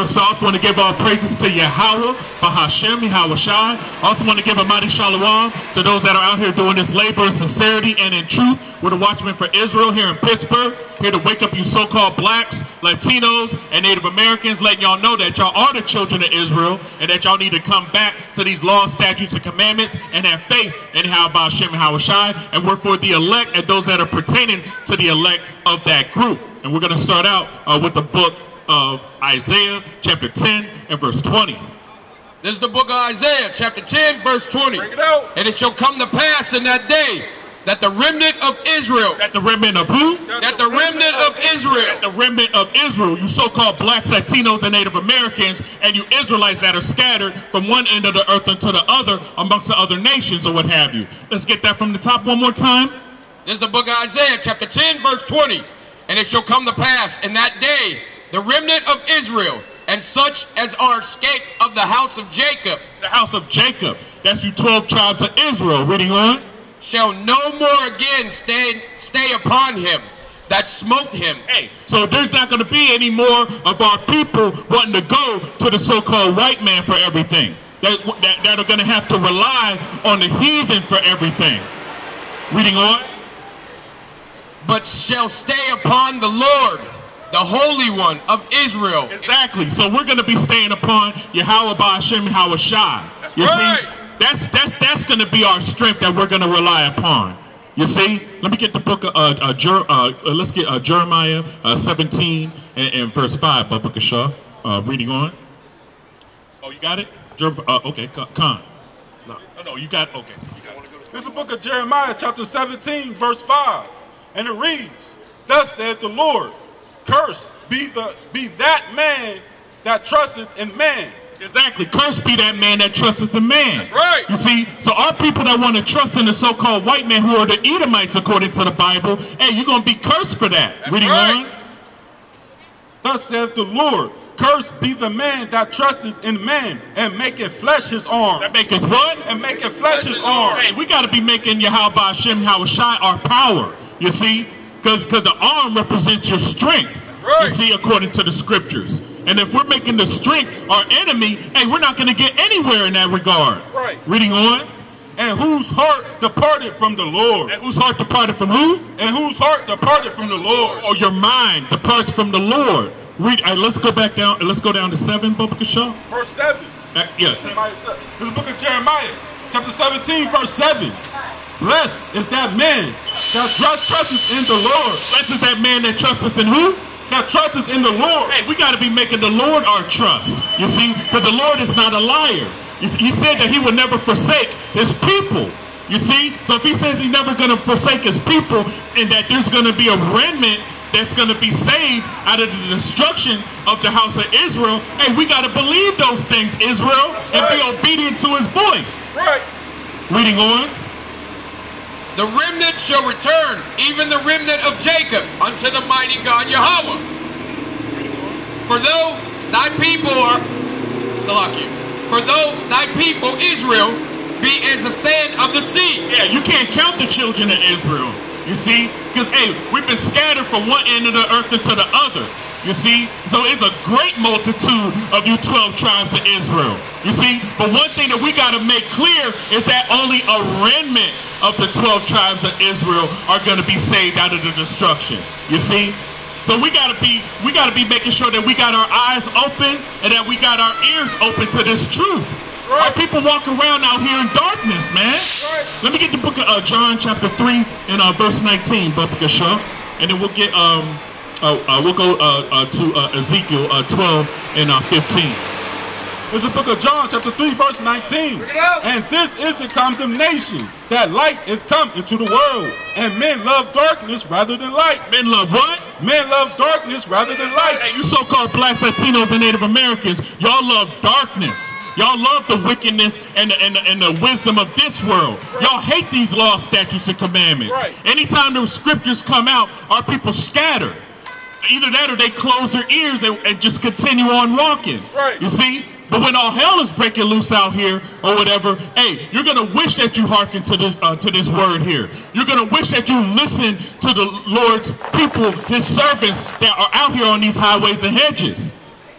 First off, want to give all praises to Yahweh, Bahashem, Yahweh. Also want to give a mighty shalom to those that are out here doing this labor in sincerity and in truth. We're the watchmen for Israel here in Pittsburgh, here to wake up you so-called blacks, Latinos, and Native Americans, letting y'all know that y'all are the children of Israel and that y'all need to come back to these laws, statutes, and commandments and have faith in Yahweh Bahashem. And we're for the elect and those that are pertaining to the elect of that group. And we're going to start out uh, with the book of Isaiah chapter 10 and verse 20. This is the book of Isaiah, chapter 10, verse 20. Bring it out. And it shall come to pass in that day that the remnant of Israel, That the remnant of who? that the remnant of Israel, That The remnant of Israel, you so-called blacks, Latinos, and Native Americans, and you Israelites that are scattered from one end of the earth unto the other amongst the other nations or what have you. Let's get that from the top one more time. this is the book of Isaiah, chapter 10, verse 20. And it shall come to pass in that day the remnant of Israel, and such as are escaped of the house of Jacob, The house of Jacob, that's you 12 tribes of Israel. Reading on. shall no more again stay, stay upon him that smote him. Hey, so there's not going to be any more of our people wanting to go to the so-called white man for everything. That, that, that are going to have to rely on the heathen for everything. Reading on. but shall stay upon the Lord, the Holy One of Israel. Exactly. So we're going to be staying upon Yahweh Ba'ashem Yahweh Shai. That's you right. see, that's that's that's going to be our strength that we're going to rely upon. You see, let me get the book of uh, uh, Jer- uh, uh, let's get uh, Jeremiah uh, 17 and, and verse 5, Baba Kasha. Uh, reading on. Oh, you got it? Jer- uh, okay, Con- Con. No, no, no, you got okay. You got it. This is the book of Jeremiah, chapter 17, verse 5. And it reads, Thus saith the Lord, Cursed be the be that man that trusteth in man. Exactly. Cursed be that man that trusteth in man. That's right. You see, so our people that want to trust in the so-called white man who are the Edomites according to the Bible, hey, you're going to be cursed for that. Reading right. on. Thus saith the Lord, Cursed be the man that trusteth in man, and maketh flesh his arm. That maketh what? And maketh flesh his arm. Hey, we got to be making Yahweh Hashem Shai our power. You see, because the arm represents your strength. right. You see, according to the scriptures. And if we're making the strength our enemy, hey, we're not going to get anywhere in that regard. Right. Reading on. And whose heart departed from the Lord. And whose heart departed from who? And whose heart departed from the Lord. or your mind departs from the Lord. Read. Uh, let's go back down. Let's go down to seven, Bubba Shaw. Verse 7. Uh, yes. This is the book of Jeremiah, chapter 17, verse 7. Blessed is that man that trust, trusteth in the Lord. Blessed is that man that trusteth in who? That trusteth in the Lord. Hey, we got to be making the Lord our trust. You see, because the Lord is not a liar. He said that He would never forsake His people. You see, so if He says He's never going to forsake His people, and that there's going to be a remnant that's going to be saved out of the destruction of the house of Israel, hey, we got to believe those things, Israel, and be obedient to His voice. Right. Reading on. The remnant shall return, even the remnant of Jacob, unto the mighty God Yahweh. For though thy people are, Salakia, for though thy people Israel be as the sand of the sea, Yeah, you can't count the children of Israel. You see? Because, hey, we've been scattered from one end of the earth into the other. You see? So it's a great multitude of you 12 tribes of Israel. You see? But one thing that we got to make clear is that only a remnant of the 12 tribes of Israel are going to be saved out of the destruction. You see? So we gotta be we gotta be making sure that we got our eyes open and that we got our ears open to this truth. Our people walk around out here in darkness, man. Let me get the book of uh, John chapter 3 and uh, verse 19, Bubba Shaw. And then we'll get um uh, uh, we'll go uh, uh, to uh, Ezekiel uh, 12 and uh, 15. Is the book of John, chapter 3, verse 19. And this is the condemnation that light is come into the world, and men love darkness rather than light. Men love what? Men love darkness rather than light. Hey, you so-called blacks, Latinos, and Native Americans, y'all love darkness. Y'all love the wickedness and the, and, the, and the wisdom of this world. Y'all hate these laws, statutes, and commandments. Right. Anytime the scriptures come out, our people scatter. Either that or they close their ears and, and just continue on walking. Right. You see? But when all hell is breaking loose out here or whatever, hey, you're gonna wish that you hearken to this uh, to this word here. You're gonna wish that you listen to the Lord's people, His servants that are out here on these highways and hedges.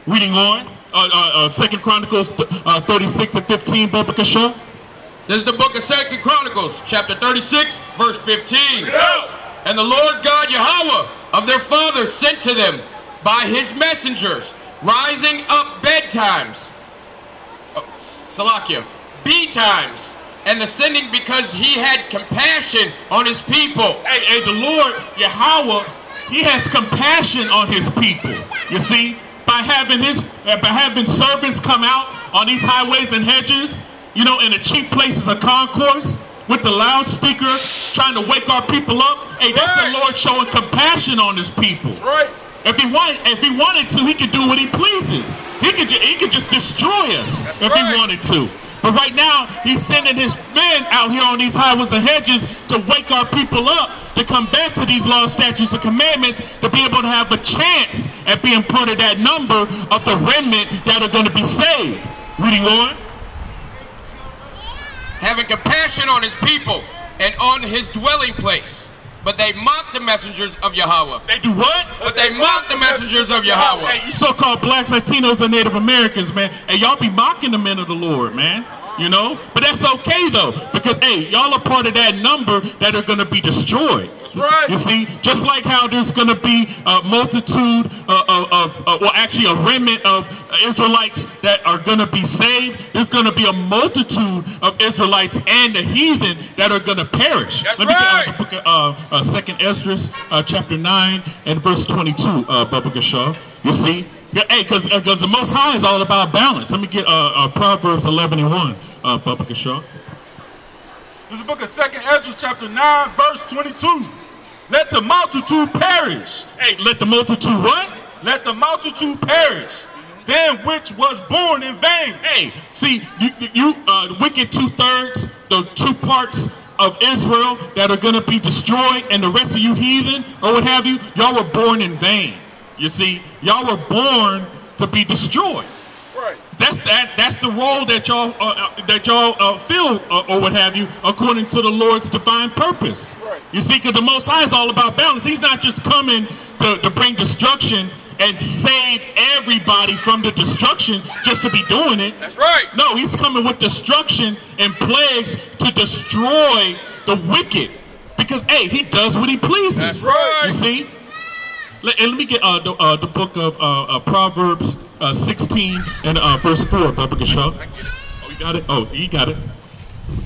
Reading on, uh, uh, uh, Second Chronicles uh, 36 and 15, Bubba. This is the book of Second Chronicles, chapter 36, verse 15. Yes. And the Lord God Yahweh of their fathers sent to them by his messengers, rising up bedtimes, oh, B times, and ascending because he had compassion on his people. Hey, hey, the Lord Yahweh, He has compassion on His people. You see, by having His, uh, by having servants come out on these highways and hedges, you know, in the chief places of concourse with the loudspeaker, trying to wake our people up. Hey, that's Right. the Lord showing compassion on His people. Right. If he wanted, if he wanted to, he could do what he pleases. He could, he could just destroy us That's if right. he wanted to. But right now, he's sending his men out here on these highways and hedges to wake our people up, to come back to these laws, statutes, and commandments, to be able to have a chance at being part of that number of the remnant that are going to be saved. Reading on. having compassion on his people and on his dwelling place. But they mock the messengers of Yahweh. They do what? But they mock the messengers of Yahweh. Hey, you so-called blacks, Latinos, and Native Americans, man. Hey, y'all be mocking the men of the Lord, man. You know? But that's okay, though. Because, hey, y'all are part of that number that are going to be destroyed. That's right. You see? Just like how there's going to be a multitude of, of uh, well, actually a remnant of Israelites that are going to be saved, there's going to be a multitude of Israelites and the heathen that are going to perish. That's Let me get, uh, right. the book of uh, uh, Second Esdras, uh, chapter nine and verse twenty-two. Uh, Bubba Gashaw. You see, yeah, hey, because the Most High is all about balance. Let me get uh, Proverbs eleven and one. Uh, Bubba Gashaw. This is the book of Second Ezra, chapter 9, verse 22. Let the multitude perish. Hey, let the multitude what? Let the multitude perish. Then which was born in vain. Hey, see, you, you uh, wicked two thirds, the two parts of Israel that are going to be destroyed, and the rest of you heathen or what have you, y'all were born in vain. You see, y'all were born to be destroyed. That's that. That's the role that y'all uh, uh, that y'all uh, fill uh, or what have you, according to the Lord's divine purpose. Right. You see, because the Most High is all about balance. He's not just coming to, to bring destruction and save everybody from the destruction just to be doing it. That's right. No, he's coming with destruction and plagues to destroy the wicked. Because hey, he does what he pleases. That's right. You see. Let, and let me get uh, the, uh, the book of uh, uh, Proverbs uh, 16 and uh, verse 4, Bubba Gashaw. Oh, you got it? Oh, you got it.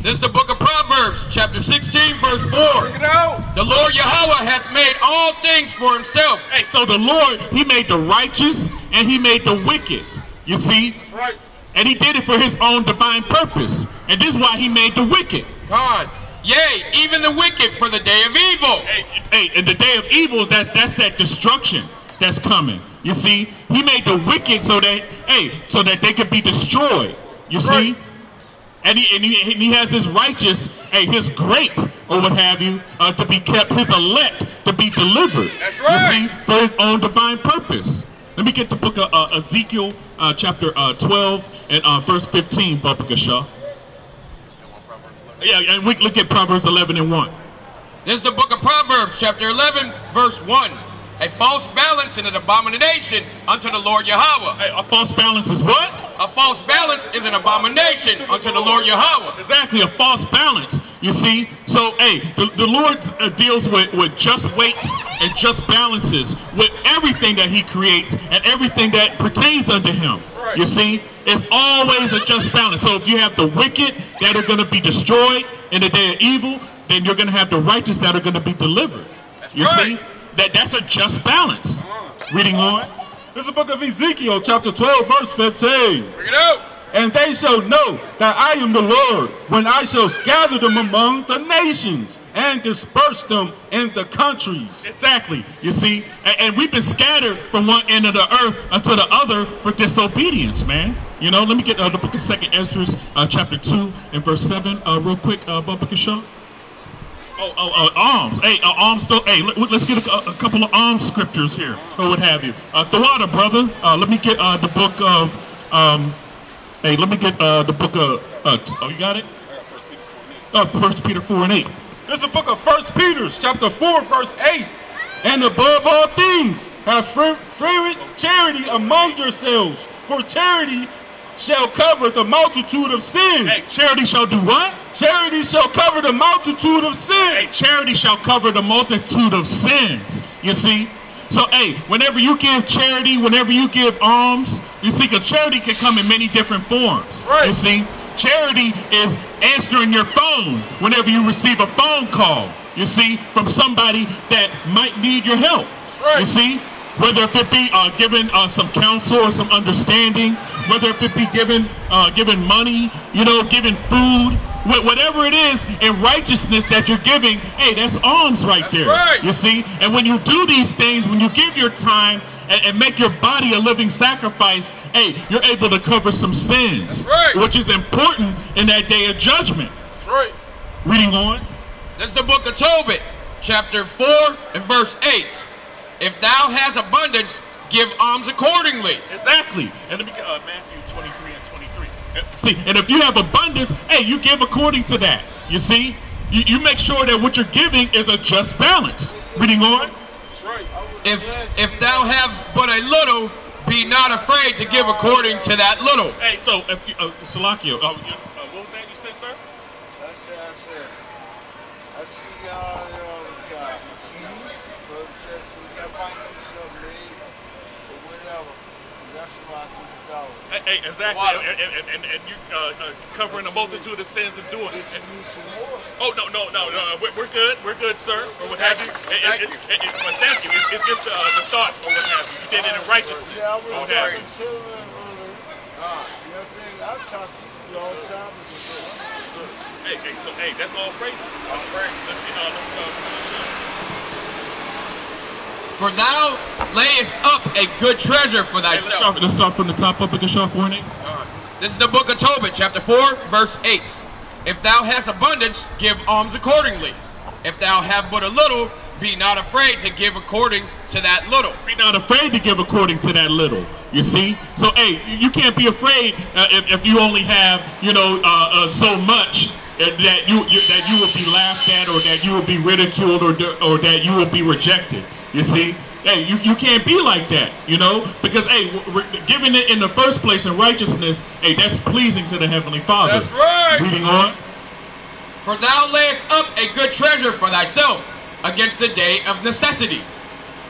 This is the book of Proverbs, chapter 16, verse 4. It out. The Lord Yahweh hath made all things for himself. Hey, so the Lord, he made the righteous and he made the wicked. You see? That's right. And he did it for his own divine purpose. And this is why he made the wicked. God, yea, even the wicked for the day of evil. Hey, hey, and the day of evil, that that's that destruction that's coming. You see, he made the wicked so that hey, so that they could be destroyed. You see, and he and he, and he has his righteous, hey, his grape or what have you, uh, to be kept, his elect to be delivered. That's right. You see, for his own divine purpose. Let me get the book of uh, Ezekiel, uh, chapter uh, 12 and uh, verse 15, Baba Gashaw. Yeah, and we look at Proverbs 11 and 1. This is the book of Proverbs, chapter 11, verse 1. A false balance and an abomination unto the Lord Yahweh. Hey, a false balance is what? A false balance is an abomination unto the Lord Yahweh. Exactly, a false balance. You see? So, hey, the, the Lord uh, deals with, with just weights and just balances with everything that He creates and everything that pertains unto Him. You see? It's always a just balance. So, if you have the wicked that are going to be destroyed in the day of evil, then you're going to have the righteous that are going to be delivered. That's you right. see? That, that's a just balance. Reading on. This is the book of Ezekiel, chapter 12, verse 15. Bring it out. And they shall know that I am the Lord when I shall scatter them among the nations and disperse them in the countries. Exactly. You see, and, and we've been scattered from one end of the earth unto the other for disobedience, man. You know, let me get uh, the book of Second Ezra, uh, chapter two and verse seven, uh, real quick, uh, Bubba Kashaw. Oh, oh, uh, alms. Hey, uh, alms. Still, hey, let, us get a, a couple of alms scriptures here, or what have you. Uh, Thawada, brother. Uh, let me get uh, the book of. Um, hey, let me get uh, the book of. Uh, oh, you got it. Uh, First Peter four and eight. This is the book of First Peter, chapter 4, verse 8. And above all things, have fervent charity among yourselves, for charity shall cover the multitude of sins. Hey, charity shall do what? Charity shall cover the multitude of sins. Hey, charity shall cover the multitude of sins. You see? So, hey, whenever you give charity, whenever you give alms, you see, because charity can come in many different forms. Right. You see? Charity is answering your phone whenever you receive a phone call, you see, from somebody that might need your help. right. You see? Whether if it be uh, giving uh, some counsel or some understanding, whether if it be giving, uh, giving money, you know, giving food, wh- whatever it is in righteousness that you're giving, hey, that's alms right there. right. You see? And when you do these things, when you give your time and, and make your body a living sacrifice, hey, you're able to cover some sins, right. which is important in that day of judgment. That's right. Reading on. That's the book of Tobit, chapter 4 and verse 8. If thou hast abundance, give alms accordingly. Exactly. And let me get uh, Matthew 23 and 23. Uh, See, and if you have abundance, hey, you give according to that. You see? You, you make sure that what you're giving is a just balance. Reading on. Right. If if thou have but a little, be not afraid to give according to that little. Hey, so if you, uh, Salakio, uh, you- uh, what was that you said, sir? That's it, that's it. I see y'all there all the time. But just we got finding something to eat or whatever. I do the dollar. Hey, hey, exactly. And, and, and, and you uh, uh, covering a multitude of sins and doing Get you me some more. Oh no no no no! We're, we're good. We're good, sir. Or what have you? It, Thank it, you. it, it, but thank you. It's, it's just uh, the thought or what have you. You did it in righteousness Yeah, I was talking earlier. You I talk to you all the time. Hey, hey, so hey, that's all praise. All praise. Let's get uh, let's uh, For thou layest up a good treasure for Hey, let's, thyself. start, let's start from the top up again, Shaw Forney. This is the book of Tobit, chapter 4, verse 8. If thou hast abundance, give alms accordingly. If thou have but a little, be not afraid to give according to that little. Be not afraid to give according to that little. You see? So, hey, you can't be afraid uh, if, if you only have, you know, uh, uh, so much uh, that you, you that you will be laughed at, or that you will be ridiculed, or or that you will be rejected. You see? Hey, you, you can't be like that, you know, because hey, giving it in the first place in righteousness, hey, that's pleasing to the heavenly Father. That's right. Reading on. For thou layest up a good treasure for thyself against the day of necessity.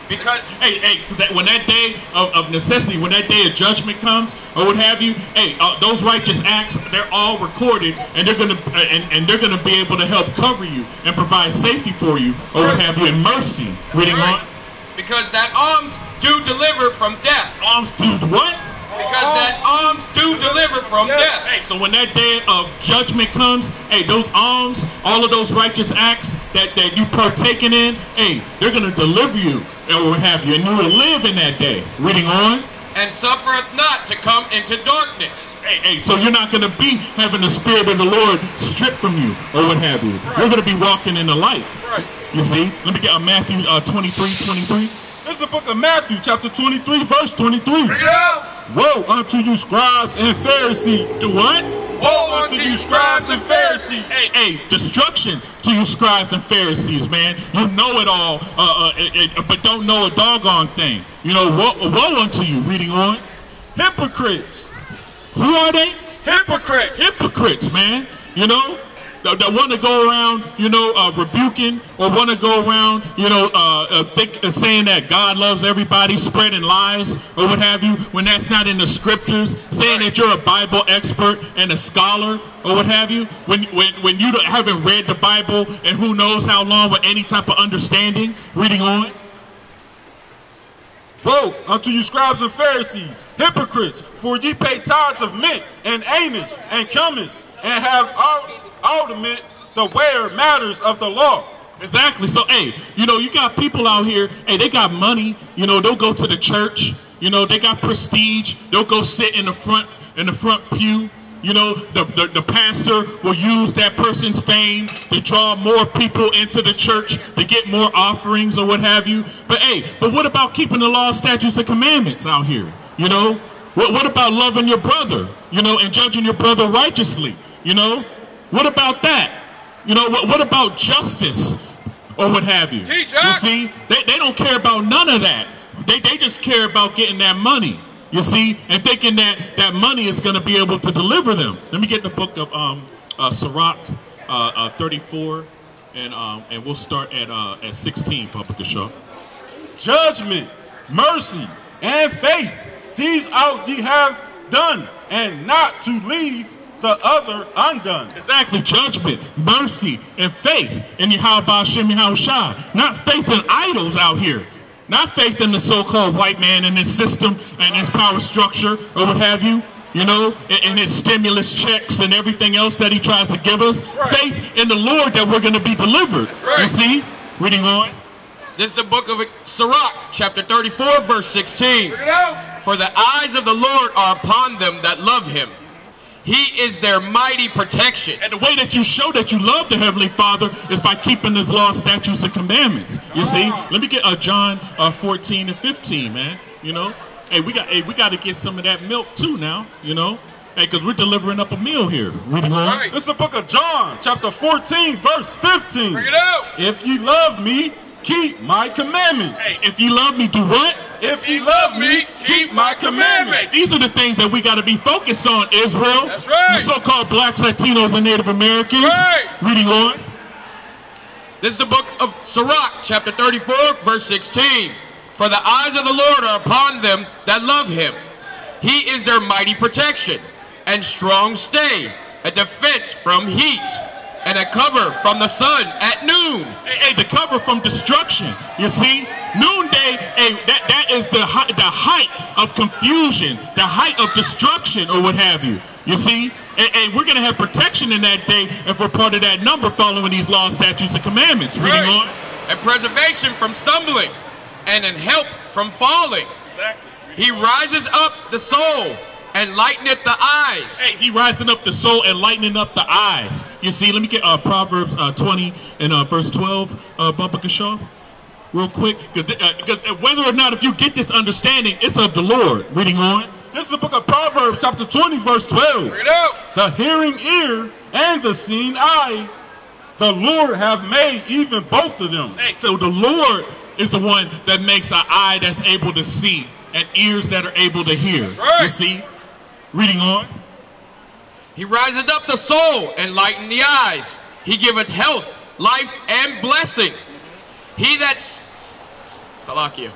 Because Hey, hey, 'cause that, when that day of, of necessity, when that day of judgment comes, or what have you, hey, uh, those righteous acts, they're all recorded, and they're gonna uh, and, and they're gonna be able to help cover you and provide safety for you, or what have you, in mercy. Reading Right. on, because that alms do deliver from death. alms do what? Because that alms do deliver from death. Hey, so when that day of judgment comes, hey, those alms, all of those righteous acts that, that you partaking in, hey, they're gonna deliver you, or what have you, and you will live in that day. Reading on. And suffereth not to come into darkness. Hey, hey, so you're not going to be having the Spirit of the Lord stripped from you or what have you. You're going to be walking in the light. Right. You see? Let me get uh, Matthew uh, 23, 23. This is the book of Matthew, chapter 23, verse 23. Bring it out. Woe unto you, scribes and Pharisees. Do what? Woe unto you, scribes and Pharisees. Hey, hey, destruction to you scribes and Pharisees, man. You know it all, uh, uh, it, it- but don't know a doggone thing. You know, woe, woe unto you. Reading on. Hypocrites. Who are they? Hypocrites. hypocrites, man. You know, that, that want to go around, you know, uh, rebuking or want to go around, you know, uh, uh, think, uh, saying that God loves everybody, spreading lies or what have you, when that's not in the scriptures. Saying that you're a Bible expert and a scholar or what have you, when when when you haven't read the Bible and who knows how long with any type of understanding. Reading on. Woe unto you, scribes and Pharisees, hypocrites, for ye pay tithes of mint and anise and cummins, and have ultimate the wear matters of the law. Exactly. So, hey, you know, you got people out here, hey, they got money, you know, they'll go to the church, you know, they got prestige, they'll go sit in the front, in the front pew. You know, the, the, the pastor will use that person's fame to draw more people into the church to get more offerings or what have you. But hey, but what about keeping the law, statutes, and commandments out here? You know, what, what about loving your brother? You know, and judging your brother righteously? You know, what about that? You know, what, what about justice? or what have you. Teach, you see, they, they don't care about none of that. They, they just care about getting that money. You see, and thinking that that money is going to be able to deliver them. Let me get the book of um, uh, Sirach uh, uh, 34, and um, and we'll start at uh, at 16, Papa Show. judgment, mercy, and faith. These out ye have done, and not to leave the other undone. Exactly, judgment, mercy, and faith in Yahweh Yahushua. Not faith in idols out here. Not faith in the so-called white man and his system and his power structure or what have you. You know, and, and his stimulus checks and everything else that he tries to give us. Faith in the Lord that we're going to be delivered. You see? Reading on. This is the book of Sirach, chapter 34, verse 16. For the eyes of the Lord are upon them that love him. He is their mighty protection. And the way that you show that you love the Heavenly Father is by keeping His law, statutes, and commandments. You see? Let me get uh, John uh, 14 and 15, man. You know? Hey, we got hey, we got to get some of that milk too now. You know? Hey, because we're delivering up a meal here. Reading on. Right. This is the book of John, chapter 14, verse 15. Bring it out. If ye love me, keep my commandments. Hey, if you love me, do what? If ye love me, keep my commandments. these are the things that we got to be focused on, Israel. That's right. The so-called blacks, Latinos, and Native Americans. Right. Reading on. This is the book of Sirach, chapter 34, verse 16. For the eyes of the Lord are upon them that love him. He is their mighty protection and strong stay, a defense from heat, and a cover from the sun at noon. Hey, hey, the cover from destruction. You see, noonday. Hey, that that is the height, the height of confusion, the height of destruction, or what have you. You see, and, and we're gonna have protection in that day if we're part of that number, following these laws, statutes, and commandments. Reading on. And preservation from stumbling, and in help from falling. Exactly. He rises up the soul and lighteneth the eyes. Hey, he rising up the soul and lightening up the eyes. You see, let me get uh, Proverbs uh, 20 and uh, verse 12, uh, Bumper Kashaw, real quick. Because whether or not if you get this understanding, it's of the Lord. Reading on. This is the book of Proverbs, chapter 20, verse 12. Bring it out. The hearing ear and the seeing eye, the Lord have made even both of them. Hey, so the Lord is the one that makes an eye that's able to see and ears that are able to hear. Right. You see? Reading on. He riseth up the soul and lighten the eyes. He giveth health, life, and blessing. He that's Salakia.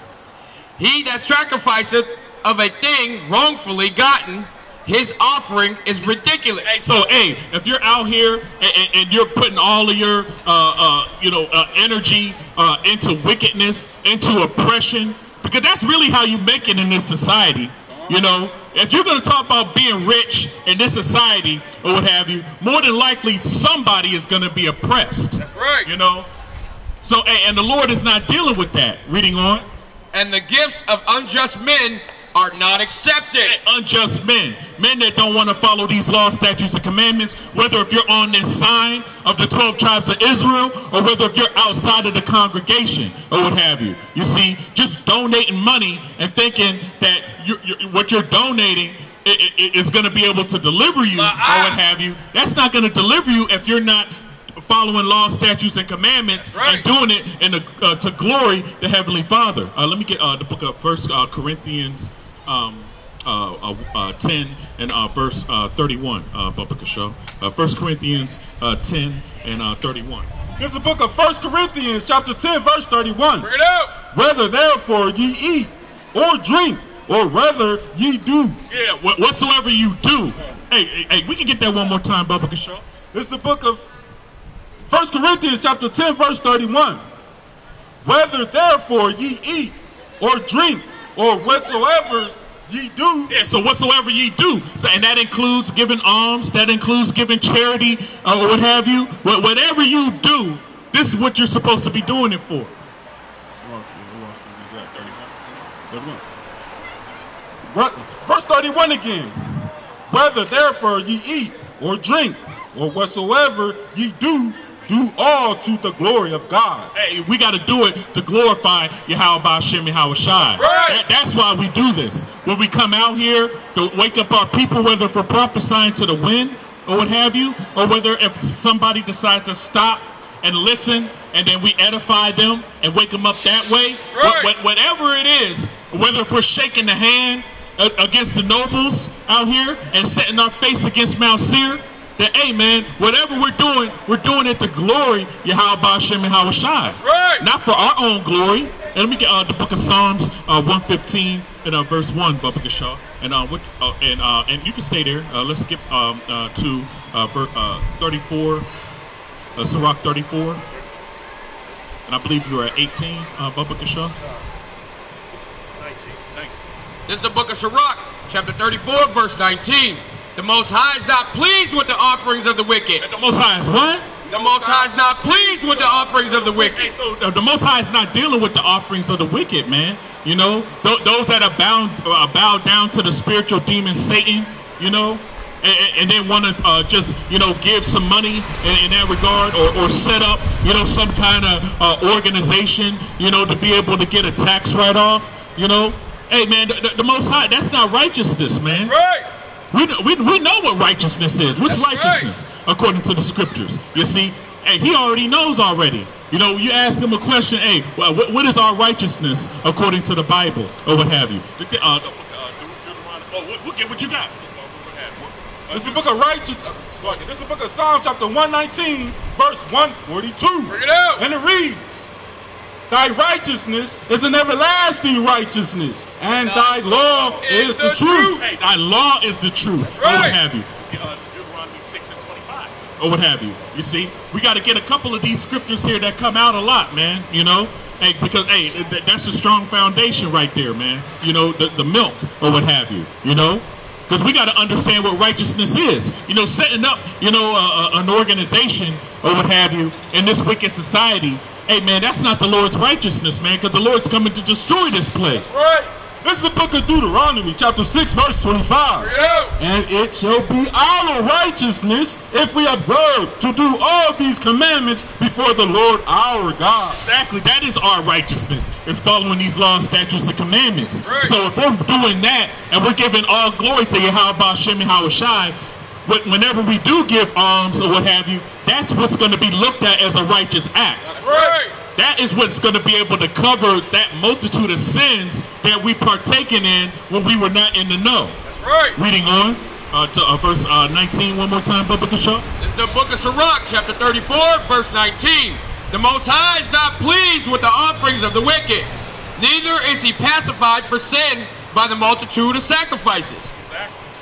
He that sacrificeth of a thing wrongfully gotten, his offering is ridiculous. Hey, so hey, if you're out here and, and, and you're putting all of your, uh, uh, you know, uh, energy uh, into wickedness, into oppression, because that's really how you make it in this society. You know, if you're going to talk about being rich in this society or what have you, more than likely somebody is going to be oppressed. That's right. You know, so and the Lord is not dealing with that. Reading on. And the gifts of unjust men are not accepted. unjust men, men that don't want to follow these laws, statutes, and commandments, whether if you're on this sign of the 12 tribes of Israel or whether if you're outside of the congregation or what have you. You see, just donating money and thinking that you you what you're donating is going to be able to deliver you or what have you, that's not going to deliver you if you're not following laws, statutes, and commandments right. and doing it in the, uh, to glory the Heavenly Father. Uh, let me get uh, the book of First uh, Corinthians um, uh, uh, uh, 10 and uh, verse uh, 31, uh, Bubba. Uh, 1 Corinthians uh, 10 and uh, 31. This is the book of 1 Corinthians, chapter 10, verse 31. Bring it out. Whether therefore ye eat or drink, or whether ye do. Yeah, wh- whatsoever you do. Hey, hey, hey, we can get that one more time, Bubba Show. This is the book of 1 Corinthians, chapter 10, verse 31. Whether therefore ye eat or drink, or whatsoever ye do, Yeah, so whatsoever ye do, so, and that includes giving alms, that includes giving charity, uh, or what have you. Wh- whatever you do, this is what you're supposed to be doing it for. What- Verse 31 again. Whether therefore ye eat or drink, or whatsoever ye do, do all to the glory of God. Hey, we got to do it to glorify Yahweh Hashem Yahweh Shai. right. That, that's why we do this. When we come out here to wake up our people, whether for prophesying to the wind or what have you, or whether if somebody decides to stop and listen, and then we edify them and wake them up that way. Right. What- what- whatever it is, whether if we're shaking the hand against the nobles out here and setting our face against Mount Seir, that man, whatever we're doing, we're doing it to glory Yahweh Hashem and Hawashai. right. Not for our own glory. And let me get uh, the book of Psalms uh, 115 and uh, verse 1, Baba Gashaw. And uh, what, uh, and uh, and you can stay there. Uh, let's skip um, uh, to uh, ver- uh, 34, uh, Sirach 34. And I believe you were at 18, uh, Baba Gashaw. 19, thanks. This is the book of Sirach, chapter 34, verse 19. The Most High is not pleased with the offerings of the wicked. The Most High is what? The Most High is not pleased with the offerings of the Hey, wicked. so the Most High is not dealing with the offerings of the wicked, man. You know, th- those that are bound, uh, bowed down to the spiritual demon Satan. You know, and, and they want to uh, just you know give some money in, in that regard, or, or set up you know some kind of uh, organization, you know, to be able to get a tax write-off. You know, hey man, the, the, the Most High, that's not righteousness, man. Right. We, we, we know what righteousness is. What's That's righteousness according to the scriptures? You see, hey, he already knows already. You know, you ask him a question, hey, wha- what, what is our righteousness according to the Bible or what have you? The- Uh, uh, Deuteronomy- oh, what, what, what you got? This is the book of righteous. uh, This is the book of Psalms chapter 119, verse 142. Bring it out. And it reads, Thy righteousness is an everlasting righteousness, and thy law is the truth. Hey, thy law is the truth, or what have you. Uh, Deuteronomy 6 and 25. Or what have you. You see, we got to get a couple of these scriptures here that come out a lot, man. You know, hey, because hey, th- that's a strong foundation right there, man. You know, the, the milk or what have you. You know, because we got to understand what righteousness is. You know, setting up, you know, a- an organization or what have you in this wicked society. Hey, man, that's not the Lord's righteousness, man, because the Lord's coming to destroy this place. Right. This is the book of Deuteronomy, chapter 6, verse 25. Bring it out. And it shall be our righteousness if we observe to do all these commandments before the Lord our God. Exactly. That is our righteousness. Is following these laws, statutes, and commandments. Right. So if we're doing that and we're giving all glory to Yahweh Shem and Hawashai, wh- whenever we do give alms or what have you, that's what's going to be looked at as a righteous act. That's Right. That is what's going to be able to cover that multitude of sins that we partaken in when we were not in the know. That's right. Reading on uh, to uh, verse uh, 19 one more time, Bubba Kashaw. This is the book of Sirach, chapter 34, verse 19. The Most High is not pleased with the offerings of the wicked, neither is he pacified for sin by the multitude of sacrifices.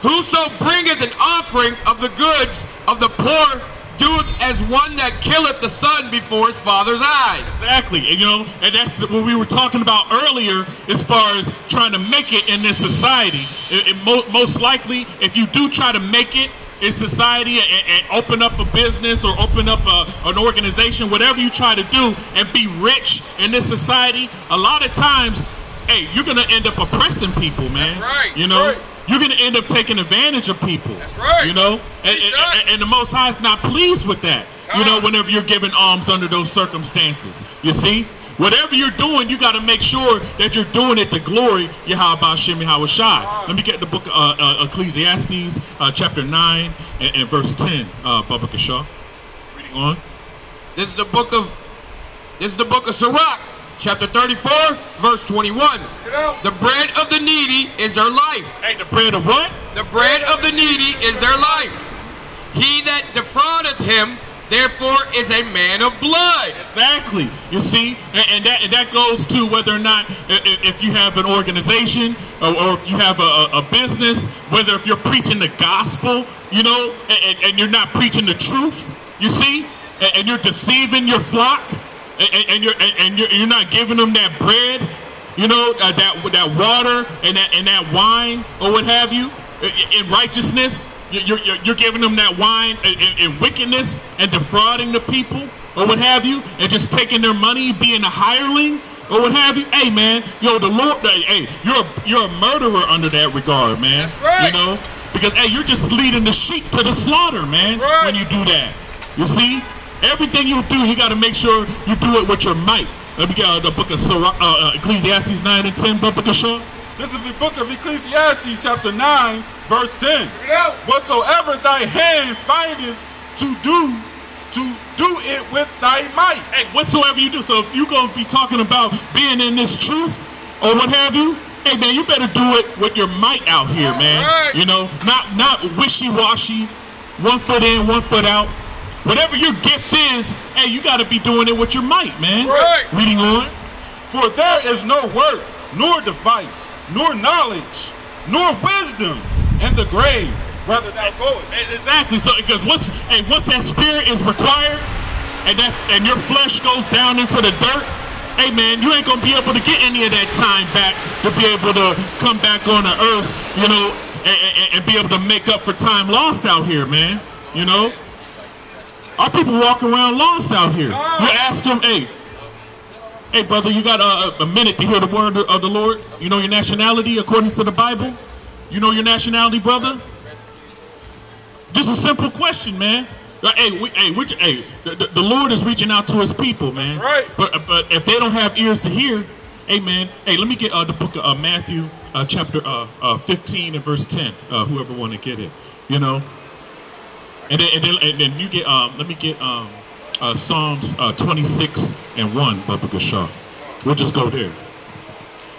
Whoso bringeth an offering of the goods of the poor doeth as one that killeth the son before his father's eyes. Exactly, and you know, and that's what we were talking about earlier, as far as trying to make it in this society. It, it mo- most likely, if you do try to make it in society and, and open up a business or open up a, an organization, whatever you try to do, and be rich in this society, a lot of times, hey, you're gonna end up oppressing people, man. That's right, You know. right. You're gonna end up taking advantage of people. That's right. You know, and, and, and- the Most High is not pleased with that. You know, Ah. whenever you're giving alms under those circumstances. You see? Whatever you're doing, you got to make sure that you're doing it to glory Yahweh Shem Shai. Let me get the book uh, uh, Ecclesiastes, uh, chapter 9 and, and verse 10, uh, Baba Kashaw. Reading on. This is the book of this is the book of Sirach, chapter 34, verse 21. The bread of the needy is their life. Hey, the bread of what? The bread of the needy is their life. He that defraudeth him, therefore, is a man of blood. Exactly. You see, and, and that and that goes to whether or not i- i- if you have an organization or, or if you have a, a- a business, whether if you're preaching the gospel, you know, and, and- and you're not preaching the truth. You see, and, and you're deceiving your flock, and, and- and you're and, and you're, you're not giving them that bread, you know, uh, that that water and that and that wine or what have you, in righteousness. You're, you're, you're giving them that wine in, in, wickedness and defrauding the people or what have you, and just taking their money, being a hireling or what have you. Hey man, yo, the Lord, hey, hey, you're a, you're a murderer under that regard, man. Right. You know, because hey, you're just leading the sheep to the slaughter, man. Right. When you do that, you see, everything you do, you got to make sure you do it with your might. Let me get uh, the book of Sirach, uh, uh, Ecclesiastes nine and ten, Baba Kashaw. This is the book of Ecclesiastes, chapter 9, verse 10. Whatsoever thy hand findeth to do, to do it with thy might. Hey, whatsoever you do. So if you're gonna be talking about being in this truth or what have you, hey man, you better do it with your might out here, man. right. You know, not not wishy-washy, one foot in, one foot out. Whatever your gift is, hey, you gotta be doing it with your might, man. Right. Reading on. For there is no work, nor device, nor knowledge, nor wisdom in the grave, whether thou goest. Exactly. So because once hey, once that spirit is required and that and your flesh goes down into the dirt, hey man, you ain't gonna be able to get any of that time back to be able to come back on the earth, you know, and, and, and be able to make up for time lost out here, man. You know? Our people walk around lost out here. You ask them, hey, hey brother, you got a, a minute to hear the word of the Lord? You know your nationality according to the Bible? You know your nationality, brother? Just a simple question, man. Like, hey, we, hey, we, hey, the, the- Lord is reaching out to His people, man. Right. But but if they don't have ears to hear, hey, man, hey, let me get uh, the book of uh, Matthew, uh, chapter uh, uh, 15 and verse 10. Uh, whoever want to get it, you know. And then and then, and then you get um, let me get um, uh, Psalms uh, 26 and 1, Bubba Gashaw. We'll just go there.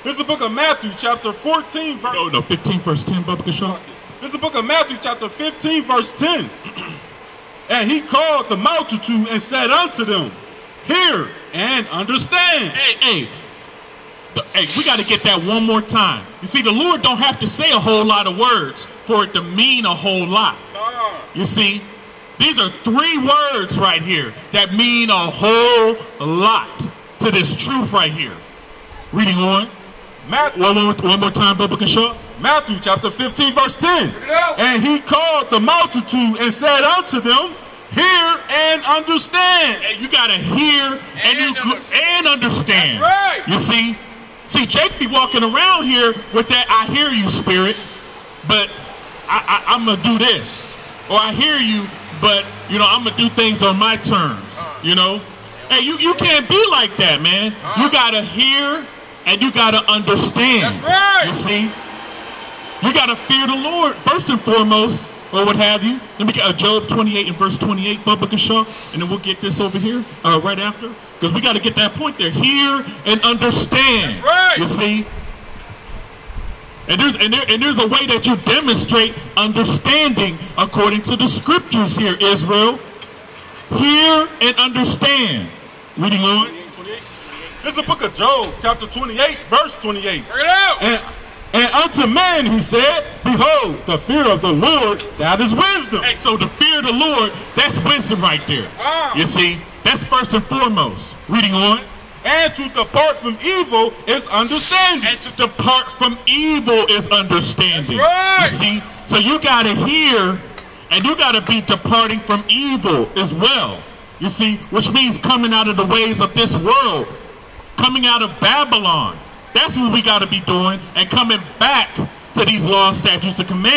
This is the book of Matthew, chapter 14, verse. No, no, 15 verse 10, Bubba Gashaw. This is the book of Matthew, chapter 15, verse 10. and he called the multitude and said unto them, Hear and understand. Hey, hey, the- hey, we got to get that one more time. You see, the Lord don't have to say a whole lot of words for it to mean a whole lot. You see, these are three words right here that mean a whole lot to this truth right here. Reading on. Matthew, One more, one more time, Bubba Shaw. Matthew chapter 15, verse 10. And he called the multitude and said unto them, Hear and understand. Hey, you gotta hear and, And you gl- understand. and understand. That's right. You see, see, Jake be walking around here with that "I hear you" spirit, but I, I, I'm gonna do this, or I hear you, but you know I'm gonna do things on my terms. You know, hey, you you can't be like that, man. You gotta hear and you gotta understand. That's right. You see, you gotta fear the Lord first and foremost, or what have you. Let me get uh, Job 28 and verse 28, Bubba Gashaw, and then we'll get this over here uh, right after, because we got to get that point there. Hear and understand. That's right. You see. And there's and, there, and there's a way that you demonstrate understanding according to the scriptures here, Israel. Hear and understand. Reading on. 28. This is the book of Job, chapter 28, verse 28. Bring it out. And, and unto man he said, Behold, the fear of the Lord, that is wisdom. Hey, so the fear of the Lord, that's wisdom right there. Ah. You see, that's first and foremost. Reading on. And to depart from evil is understanding. And to depart from evil is understanding. That's right. You see? So you got to hear and you got to be departing from evil as well. You see? Which means coming out of the ways of this world, coming out of Babylon. That's what we got to be doing and coming back to these laws, statutes, and commandments.